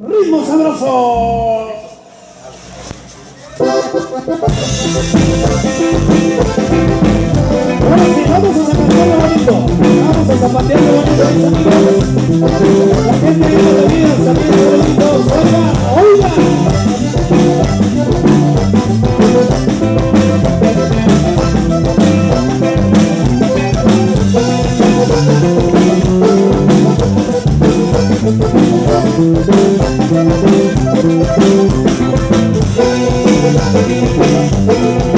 Ritmo sabroso. Ahora vamos a zapatearlo bonito. Vamos a zapatear zapatearlo bonito. La gente que nos veía, zapatearlo bonito. Oiga, oiga. Thank Thank you.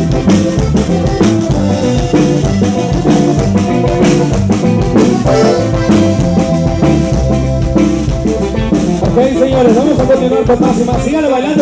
Thank pues más y más. Sígalo bailando.